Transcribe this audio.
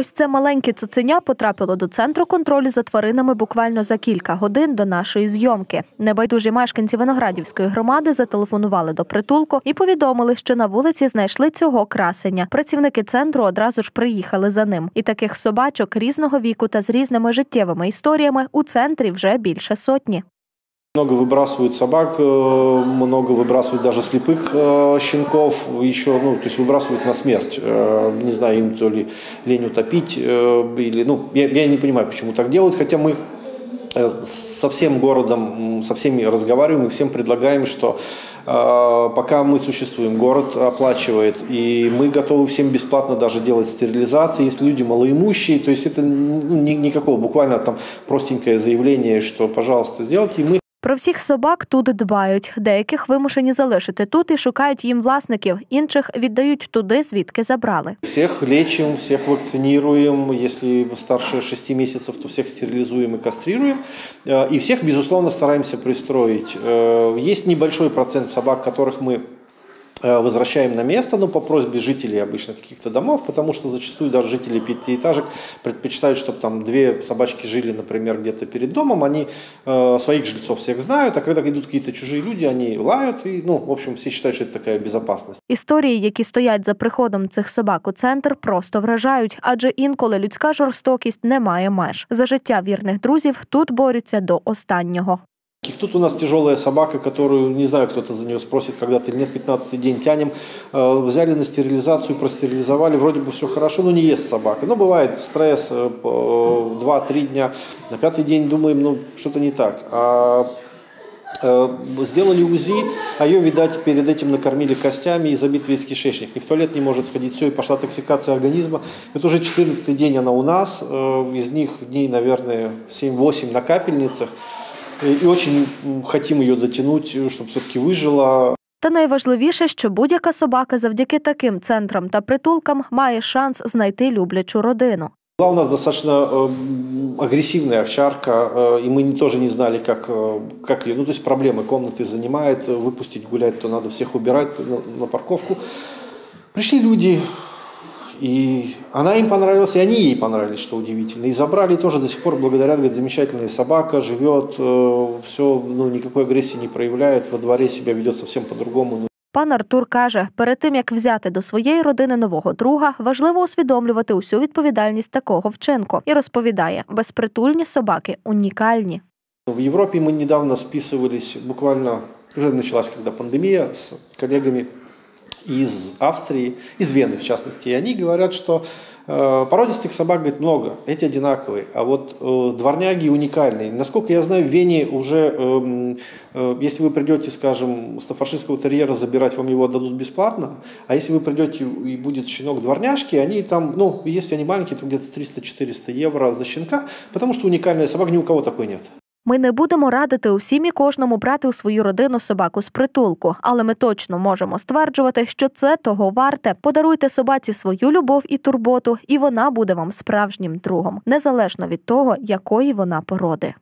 Ось це маленьке цуценя потрапило до центру контролю за тваринами буквально за кілька годин до нашої зйомки. Небайдужі мешканці Виноградівської громади зателефонували до притулку і повідомили, що на вулиці знайшли цього красення. Працівники центру одразу ж приїхали за ним. І таких собачок різного віку та з різними життєвими історіями у центрі вже більше сотні. Много выбрасывают собак, э, много выбрасывают даже слепых э, щенков, еще, ну, то есть выбрасывают на смерть. Э, Не знаю, им то ли лень утопить, или, ну, я, я не понимаю, почему так делают, хотя мы со всем городом, со всеми разговариваем и всем предлагаем, что пока мы существуем, город оплачивает, и мы готовы всем бесплатно даже делать стерилизации, если люди малоимущие, то есть это ну, ни- никакого, буквально там простенькое заявление, что, пожалуйста, сделайте, и мы Про всіх собак тут дбають. Деяких вимушені залишити тут і шукають їм власників, інших віддають туди, звідки забрали. Всех лечим, всех вакцинируем. Если старше 6 месяцев, то всех стерилизуем и кастрируем. Э, И всех, безусловно, стараемся пристроить. Э, Есть небольшой процент собак, которых мы э, возвращаем на место, но по просьбе жителей обычно каких-то домов, потому что зачастую даже жители пятиэтажек предпочитают, чтобы там две собачки жили, например, где-то перед домом, они э, своих жильцов всех знают, а когда идут какие-то чужие люди, они лают, и, ну, в общем, все считают, что это такая безопасность. Історії, які стоять за приходом цих собак у центр, просто вражають, адже інколи людська жорстокість не має меж. За життя вірних друзів тут борються до останнього. Тут у нас тяжелая собака, которую, не знаю, кто-то за нее спросит когда-то или нет, 15 день тянем. Э, Взяли на стерилизацию, простерилизовали, вроде бы все хорошо, но не ест собака. Ну, бывает стресс, э, по 2-3 дня. На пятый день думаем, ну, что-то не так. А э, Сделали УЗИ, а ее, видать, перед этим накормили костями и забит весь кишечник. Ни в туалет не может сходить, все, и пошла токсикация организма. Это уже 14 день она у нас, э, из них дней, наверное, 7-8 на капельницах. И очень м, хотим ее дотянуть, чтобы все-таки выжила. Та найважливіше, що будь-яка собака завдяки таким центрам та притулкам має шанс знайти люблячу родину. Была у нас достаточно э, агрессивная овчарка, э, и мы не- тоже не знали, как, э, как ее, ну то есть проблемы комнаты занимает, э, выпустить гулять, то надо всех убирать на, на парковку. Пришли люди, и она им понравилась, и они ей понравились, что удивительно. И забрали тоже до сих пор, благодаря, говорит, замечательная собака, живет, все, ну, никакой агрессии не проявляет, во дворе себя ведет совсем по-другому. Ну, Пан Артур каже, перед тим як взяти до своєї родини нового друга, важливо усвідомлювати усю відповідальність такого вчинку і розповідає, безпритульні собаки унікальні. В Европе мы недавно списывались, буквально уже началась когда пандемия, с коллегами из Австрии, из Вены в частности, и они говорят, что э, породистых собак говорит, много, эти одинаковые, а вот э, дворняги уникальные. Насколько я знаю, в Вене уже, эм, э, если вы придете, скажем, стаффордширского терьера забирать, вам его отдадут бесплатно, а если вы придете и будет щенок дворняжки, они там, ну, если они маленькие, то где-то 300-400 евро за щенка, потому что уникальная собака, ни у кого такой нет. Ми не будемо радити усім і кожному брати у свою родину собаку з притулку, але ми точно можемо стверджувати, що це того варте. Подаруйте собаці свою любов і турботу, і вона буде вам справжнім другом, незалежно від того, якої вона породи.